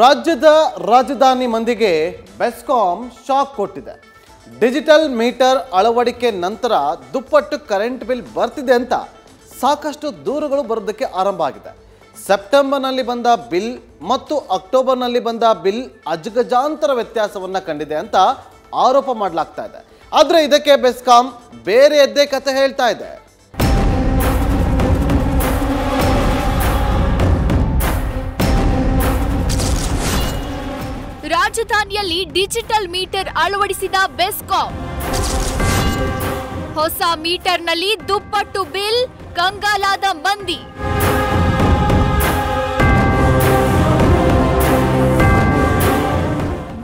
ರಾಜ್ಯದ ರಾಜಧಾನಿ ಮಂದಿಗೆ ಬೆಸ್ಕಾಂ ಶಾಕ್ ಕೊಟ್ಟಿದೆ. ಡಿಜಿಟಲ್ ಮೀಟರ್ ಅಳವಡಿಕೆ ನಂತರ ದುಪ್ಪಟ್ಟು ಕರೆಂಟ್ ಬಿಲ್ ಬರ್ತಿದೆ ಅಂತ ಸಾಕಷ್ಟು ದೂರುಗಳು ಬರೋದಕ್ಕೆ ಆರಂಭ ಆಗಿದೆ. ಸೆಪ್ಟೆಂಬರ್ನಲ್ಲಿ ಬಂದ ಬಿಲ್ ಮತ್ತು ಅಕ್ಟೋಬರ್ನಲ್ಲಿ ಬಂದ ಬಿಲ್ ಅಜಗಜಾಂತರ ವ್ಯತ್ಯಾಸವನ್ನು ಕಂಡಿದೆ ಅಂತ ಆರೋಪ ಮಾಡಲಾಗ್ತಾ ಇದೆ. ಆದರೆ ಇದಕ್ಕೆ ಬೆಸ್ಕಾಂ ಬೇರೆಯದ್ದೇ ಕತೆ ಹೇಳ್ತಾ ಇದೆ. ರಾಜಧಾನಿಯಲ್ಲಿ ಡಿಜಿಟಲ್ ಮೀಟರ್ ಅಳವಡಿಸಿದ ಬೆಸ್ಕಾಂ. ಹೊಸ ಮೀಟರ್ನಲ್ಲಿ ದುಪ್ಪಟ್ಟು ಬಿಲ್, ಕಂಗಾಲಾದ ಮಂದಿ.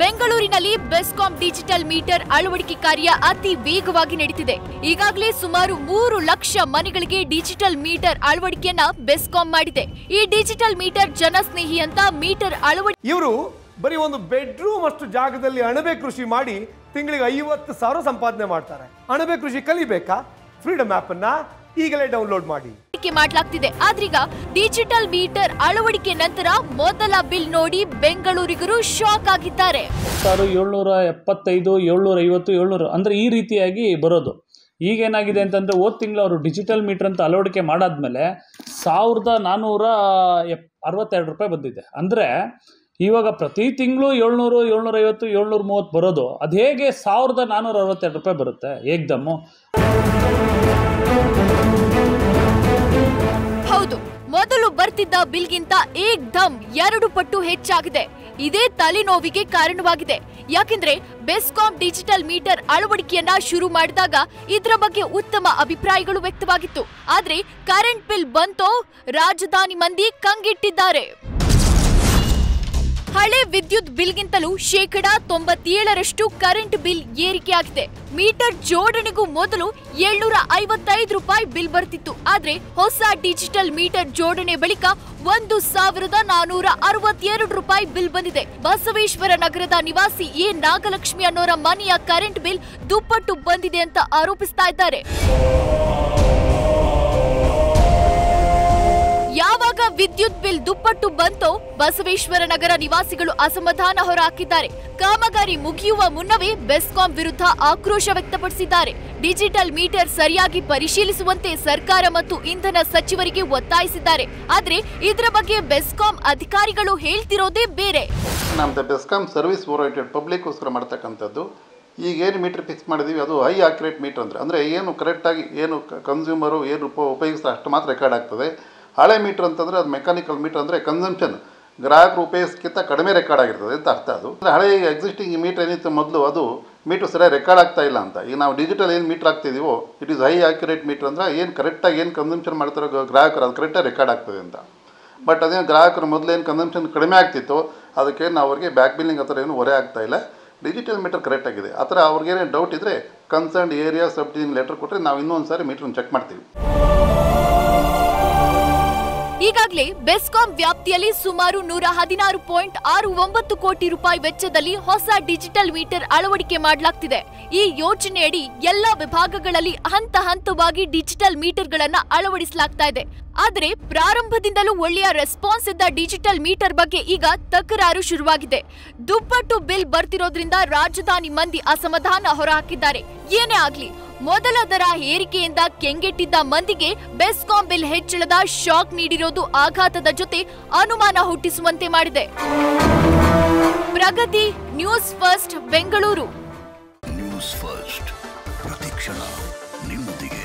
ಬೆಂಗಳೂರಿನಲ್ಲಿ ಬೆಸ್ಕಾಂ ಡಿಜಿಟಲ್ ಮೀಟರ್ ಅಳವಡಿಕೆ ಕಾರ್ಯ ಅತಿ ವೇಗವಾಗಿ ನಡೀತಿದೆ. ಈಗಾಗಲೇ ಸುಮಾರು ಮೂರು ಲಕ್ಷ ಮನೆಗಳಿಗೆ ಡಿಜಿಟಲ್ ಮೀಟರ್ ಅಳವಡಿಕೆಯನ್ನ ಬೆಸ್ಕಾಂ ಮಾಡಿದೆ. ಈ ಡಿಜಿಟಲ್ ಮೀಟರ್ ಜನಸ್ನೇಹಿ ಅಂತ ಮೀಟರ್ ಅಳವಡಿಕೆ ಇವರು ಬರೀ ಒಂದು ಬೆಡ್ರೂಮ್ ಅಷ್ಟು ಜಾಗದಲ್ಲಿ ಅಣಬೆ ಕೃಷಿ ಮಾಡಿ ತಿಂಗಳಿಗೆ ಐವತ್ತು ಸಾವಿರ ಸಂಪಾದನೆ ಮಾಡ್ತಾರೆ. ಅಣಬೆ ಕೃಷಿ ಕಲಿಬೇಕಾ? ಫ್ರೀಡಮ್ ಆಪ್ ಅನ್ನ ಈಗಲೇ ಡೌನ್ಲೋಡ್ ಮಾಡಿ. ಮಾಡಲಾಗ್ತಿದೆ. ಆದ್ರೀಗ ಡಿಜಿಟಲ್ ಮೀಟರ್ ಅಳವಡಿಕೆ ನಂತರ ಮೊದಲ ಬಿಲ್ ನೋಡಿ ಬೆಂಗಳೂರಿಗರು ಶಾಕ್ ಆಗಿದ್ದಾರೆ. ಸಾವಿರ ಏಳ್ನೂರ ಎಪ್ಪತ್ತೈದು ಏಳ್ನೂರ ಐವತ್ತು ಏಳ್ನೂರು ಅಂದರೆ ಈ ರೀತಿಯಾಗಿ ಬರೋದು. ಈಗೇನಾಗಿದೆ ಅಂತಂದರೆ ಹೋದ ತಿಂಗಳು ಅವರು ಡಿಜಿಟಲ್ ಮೀಟರ್ ಅಂತ ಅಳವಡಿಕೆ ಮಾಡಾದ್ಮೇಲೆ ಸಾವಿರದ ನಾನ್ನೂರ ಎಪ್ ಅರವತ್ತೆರಡು ರೂಪಾಯಿ ಬಂದಿದೆ. ಅಂದರೆ ಇವಾಗ ಪ್ರತಿ ತಿಂಗಳು ಏಳ್ನೂರು, ಏಳ್ನೂರೈವತ್ತು ಏಳ್ನೂರ ಮೂವತ್ತು ಬರೋದು, ಅದು ಹೇಗೆ ಸಾವಿರದ ನಾನ್ನೂರ ಅರವತ್ತೆರಡು ರೂಪಾಯಿ ಬರುತ್ತೆ? ಏಕ್ದಮ್ಮು ಹೌದು, ಮೊದಲು ಬರ್ತಿದ್ದ ಬಿಲ್ಗಿಂತ ಏಕ್ದಮ್ ಎರಡು ಪಟ್ಟು ಹೆಚ್ಚಾಗಿದೆ. ಇದೇ ತಲೆನೋವಿಗೆ ಕಾರಣವಾಗಿದೆ. ಯಾಕೆಂದ್ರೆ ಬೆಸ್ಕಾಂ ಡಿಜಿಟಲ್ ಮೀಟರ್ ಅಳವಡಿಕೆಯನ್ನ ಶುರು ಮಾಡಿದಾಗ ಇದರ ಬಗ್ಗೆ ಉತ್ತಮ ಅಭಿಪ್ರಾಯಗಳು ವ್ಯಕ್ತವಾಗಿತ್ತು. ಆದ್ರೆ ಕರೆಂಟ್ ಬಿಲ್ ಬಂತೋ, ರಾಜಧಾನಿ ಮಂದಿ ಕಂಗಿಟ್ಟಿದ್ದಾರೆ. ಹಳೆ ವಿದ್ಯುತ್ ಬಿಲ್ಗಿಂತಲೂ ಶೇಕಡಾ ತೊಂಬತ್ತೇಳರಷ್ಟು ಕರೆಂಟ್ ಬಿಲ್ ಏರಿಕೆಯಾಗಿದೆ. ಮೀಟರ್ ಜೋಡಣೆಗೂ ಮೊದಲು ಏಳ್ನೂರ ಐವತ್ತೈದು ರೂಪಾಯಿ ಬಿಲ್ ಬರ್ತಿತ್ತು. ಆದ್ರೆ ಹೊಸ ಡಿಜಿಟಲ್ ಮೀಟರ್ ಜೋಡಣೆ ಬಳಿಕ ಒಂದು ಸಾವಿರದ ನಾನೂರ ಅರವತ್ತೆರಡು ರೂಪಾಯಿ ಬಿಲ್ ಬಂದಿದೆ. ಬಸವೇಶ್ವರ ನಗರದ ನಿವಾಸಿ ಎ. ನಾಗಲಕ್ಷ್ಮಿ ಅನ್ನೋರ ಮನೆಯ ಕರೆಂಟ್ ಬಿಲ್ ದುಪ್ಪಟ್ಟು ಬಂದಿದೆ ಅಂತ ಆರೋಪಿಸ್ತಾ ಇದ್ದಾರೆ. ವಿದ್ಯುತ್ ಬಿಲ್ ದುಪ್ಪಟ್ಟು ಬಂತೋ ಬಸವೇಶ್ವರ ನಗರ ನಿವಾಸಿಗಳು ಅಸಮಾಧಾನ ಹೊರಹಾಕಿದ್ದಾರೆ ಕಾಮಗಾರಿ ಮುಗಿಯುವ ಮುನ್ನವೇ ಬೆಸ್ಕಾಂ ವಿರುದ್ಧ ಆಕ್ರೋಶ ವ್ಯಕ್ತಪಡಿಸಿದ್ದಾರೆ. ಡಿಜಿಟಲ್ ಮೀಟರ್ ಸರಿಯಾಗಿ ಪರಿಶೀಲಿಸುವಂತೆ ಸರ್ಕಾರ ಮತ್ತು ಇಂಧನ ಸಚಿವರಿಗೆ ಒತ್ತಾಯಿಸಿದ್ದಾರೆ. ಆದರೆ ಇದರ ಬಗ್ಗೆ ಬೆಸ್ಕಾಂ ಅಧಿಕಾರಿಗಳು ಹೇಳ್ತಿರೋದೇ ಬೇರೆ. ನಮ್ದು ಬೆಸ್ಕಾಂ ಸರ್ವಿಸ್ ಓರಿಯೆಂಟೆಡ್ ಪಬ್ಲಿಕ್ಕೋಸ್ಕರ ಮಾಡ್ತಕ್ಕಂಥದ್ದು. ಈಗ ಏನು ಮೀಟ್ರ್ ಫಿಕ್ಸ್ ಮಾಡಿದೀವಿ? ಅದು ಹೈ ಆಕ್ಯುರೇಟ್ ಮೀಟ್ರ್ ಅಂದರೆ. ಅಂದರೆ ಏನು ಕರೆಕ್ಟಾಗಿ ಏನು ಕನ್ಸ್ಯೂಮರು ಏನು ಉಪ ಉಪಯೋಗಿಸ್ತಾರೆ ಅಷ್ಟು ಮಾತ್ರ ರೆಕಾರ್ಡ್ ಆಗ್ತದೆ. ಹಳೆ ಮೀಟ್ರ್ ಅಂತಂದರೆ ಅದು ಮೆಕ್ಯಾನಿಕಲ್ ಮೀಟ್ರ್ ಅಂದರೆ ಕನ್ಸಂಪ್ಷನ್ ಗ್ರಾಹಕರು ಉಪಯೋಗಿಸ್ಕಿಂತ ಕಡಿಮೆ ರೆಕಾರ್ಡ್ ಆಗಿರ್ತದೆ ಅಂತ ಅರ್ಥ ಅದು. ಅಂದರೆ ಹಳೆ ಎಕ್ಸಿಸ್ಟಿಂಗ್ ಮೀಟ್ರ್ ಏನಿತ್ತು ಮೊದಲು ಅದು ಮೀಟ್ರ್ ಸರಿಯಾಗಿ ರೆಕಾರ್ಡ್ ಆಗ್ತಾ ಇಲ್ಲ ಅಂತ. ಈಗ ನಾವು ಡಿಜಿಟಲ್ ಏನು meter ಆಗ್ತಿದ್ದೀವೋ it is high accurate meter ಅಂದರೆ ಏನು ಕರೆಕ್ಟಾಗಿ ಏನು ಕನ್ಸಂಪ್ಷನ್ ಮಾಡ್ತಾರೋ ಗ್ರಾಹಕರು ಅದು ಕರೆಕ್ಟಾಗಿ ರೆಕಾರ್ಡ್ ಆಗ್ತದೆ ಅಂತ. ಬಟ್ ಅದೇನು ಗ್ರಾಹಕರು ಮೊದಲೇನು ಕನ್ಸಂಪ್ಷನ್ ಕಡಿಮೆ ಆಗ್ತಿತ್ತು ಅದಕ್ಕೆ ನಾವು ಅವ್ರಿಗೆ ಬ್ಯಾಕ್ ಬಿಲ್ಲಿಂಗ್ ಆ ಥರ ಏನು ಹೊರೆ ಆಗ್ತಾ ಇಲ್ಲ. ಡಿಜಿಟಲ್ ಮೀಟರ್ ಕರೆಕ್ಟ್ ಆಗಿದೆ. ಆ ಥರ ಏನೇ ಡೌಟ್ ಇದ್ದರೆ concern area sub division letter ಕೊಟ್ಟರೆ ನಾವು ಇನ್ನೊಂದು ಸಾರಿ ಮೀಟ್ರನ್ನ ಚೆಕ್ ಮಾಡ್ತೀವಿ. ಈಗಾಗಲೇ ಬೆಸ್ಕಾಂ ವ್ಯಾಪ್ತಿಯಲ್ಲಿ ಸುಮಾರು ನೂರ ಹದಿನಾರು ಪಾಯಿಂಟ್ ಆರು ಒಂಬತ್ತು ಕೋಟಿ ರೂಪಾಯಿ ವೆಚ್ಚದಲ್ಲಿ ಹೊಸ ಡಿಜಿಟಲ್ ಮೀಟರ್ ಅಳವಡಿಕೆ ಮಾಡಲಾಗ್ತಿದೆ. ಈ ಯೋಜನೆಯಡಿ ಎಲ್ಲ ವಿಭಾಗಗಳಲ್ಲಿ ಹಂತ ಹಂತವಾಗಿ ಡಿಜಿಟಲ್ ಮೀಟರ್ಗಳನ್ನ ಅಳವಡಿಸಲಾಗ್ತಾ ಇದೆ. ಆದರೆ ಪ್ರಾರಂಭದಿಂದಲೂ ಒಳ್ಳೆಯ ರೆಸ್ಪಾನ್ಸ್ ಇದ್ದ ಡಿಜಿಟಲ್ ಮೀಟರ್ ಬಗ್ಗೆ ಈಗ ತಕರಾರು ಶುರುವಾಗಿದೆ. ದುಪ್ಪಟ್ಟು ಬಿಲ್ ಬರ್ತಿರೋದ್ರಿಂದ ರಾಜಧಾನಿ ಮಂದಿ ಅಸಮಾಧಾನ ಹೊರಹಾಕಿದ್ದಾರೆ. ಏನೇ ಆಗ್ಲಿ. ಮೊದಲ ದರ ಏರಿಕೆಯಿಂದ ಕೆಂಗೆಟ್ಟಿದ್ದ ಮಂದಿಗೆ ಬೆಸ್ಕಾಂ ಬಿಲ್ ಹೆಚ್ಚಳದ ಶಾಕ್ ನೀಡಿರೋದು ಆಘಾತದ ಜೊತೆ ಅನುಮಾನ ಹುಟ್ಟಿಸುವಂತೆ ಮಾಡಿದೆ. Pragati news first, Bengaluru. News first. ನಿಮ್ಮೊಂದಿಗೆ.